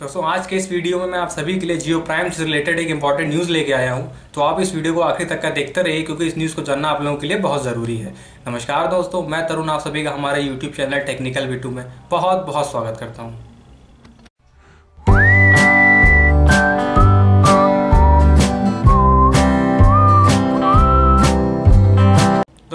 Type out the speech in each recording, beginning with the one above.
दोस्तों, आज के इस वीडियो में मैं आप सभी के लिए जियो प्राइम से रिलेटेड एक इंपॉर्टेंट न्यूज़ लेके आया हूँ। तो आप इस वीडियो को आखिर तक का देखते रहिए, क्योंकि इस न्यूज़ को जानना आप लोगों के लिए बहुत ज़रूरी है। नमस्कार दोस्तों, मैं तरुण, आप सभी का हमारे यूट्यूब चैनल टेक्निकल वीटू में बहुत बहुत स्वागत करता हूँ।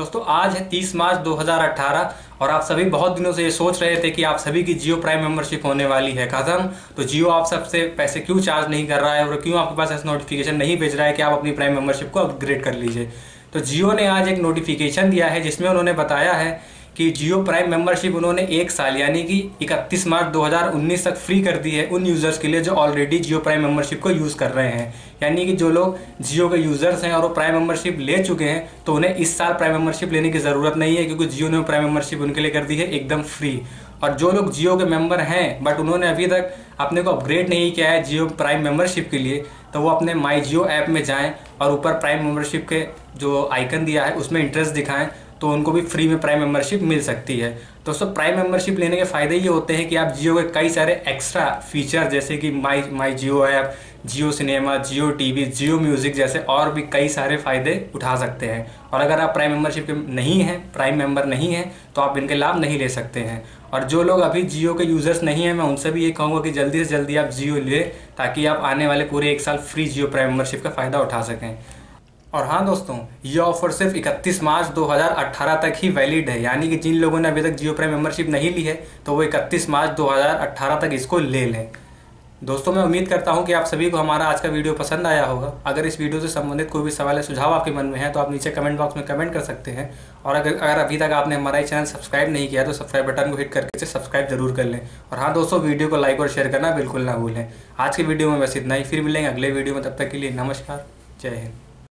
दोस्तों, आज है 30 मार्च 2018 और आप सभी बहुत दिनों से ये सोच रहे थे कि आप सभी की जियो प्राइम मेंबरशिप होने वाली है खत्म तो जियो आप सबसे पैसे क्यों चार्ज नहीं कर रहा है और क्यों आपके पास ऐसा नोटिफिकेशन नहीं भेज रहा है कि आप अपनी प्राइम मेंबरशिप को अपग्रेड कर लीजिए? तो जियो ने आज एक नोटिफिकेशन दिया है, जिसमें उन्होंने बताया है कि जियो प्राइम मेंबरशिप उन्होंने एक साल, यानी कि 31 मार्च 2019 तक फ्री कर दी है उन यूज़र्स के लिए जो ऑलरेडी जियो प्राइम मेंबरशिप को यूज़ कर रहे हैं। यानी कि जो लोग जियो के यूज़र्स हैं और वो प्राइम मेंबरशिप ले चुके हैं तो उन्हें इस साल प्राइम मेंबरशिप लेने की ज़रूरत नहीं है, क्योंकि जियो ने प्राइम मेंबरशिप उनके लिए कर दी है एकदम फ्री और जो लोग जियो के मेंबर हैं बट उन्होंने अभी तक अपने को अपग्रेड नहीं किया है जियो प्राइम मेंबरशिप के लिए तो वो अपने माई जियो ऐप में जाएँ और ऊपर प्राइम मेंबरशिप के जो आइकन दिया है, उसमें इंटरेस्ट दिखाएँ। तो उनको भी फ्री में प्राइम मेंबरशिप मिल सकती है। दोस्तों प्राइम मेंबरशिप लेने के फ़ायदे ये होते हैं कि आप जियो के कई सारे एक्स्ट्रा फीचर जैसे कि my my Jio app Jio cinema Jio TV Jio music जैसे और भी कई सारे फ़ायदे उठा सकते हैं। और अगर आप प्राइम मेंबरशिप नहीं हैं प्राइम मेंबर नहीं हैं तो आप इनके लाभ नहीं ले सकते हैं। और जो लोग अभी जियो के यूज़र्स नहीं हैं, मैं उनसे भी ये कहूँगा कि जल्दी से जल्दी आप जियो लें, ताकि आप आने वाले पूरे एक साल फ्री जियो प्राइम मेंबरशिप का फ़ायदा उठा सकें। और हाँ दोस्तों, ये ऑफ़र सिर्फ़ 31 मार्च 2018 तक ही वैलिड है। यानी कि जिन लोगों ने अभी तक जियो प्राइम मेंबरशिप नहीं ली है तो वो 31 मार्च 2018 तक इसको ले लें। दोस्तों, मैं उम्मीद करता हूँ कि आप सभी को हमारा आज का वीडियो पसंद आया होगा। अगर इस वीडियो से संबंधित कोई भी सवाल या सुझाव आपके मन में है तो आप नीचे कमेंट बॉक्स में कमेंट कर सकते हैं। और अगर अगर अभी तक आपने हमारा चैनल सब्सक्राइब नहीं किया तो सब्सक्राइब बटन को हिट करके इसे सब्सक्राइब ज़रूर कर लें। और हाँ दोस्तों वीडियो को लाइक और शेयर करना बिल्कुल ना भूलें। आज के वीडियो में बस इतना ही। फिर मिलेंगे अगले वीडियो में। तब तक के लिए नमस्कार। जय हिंद।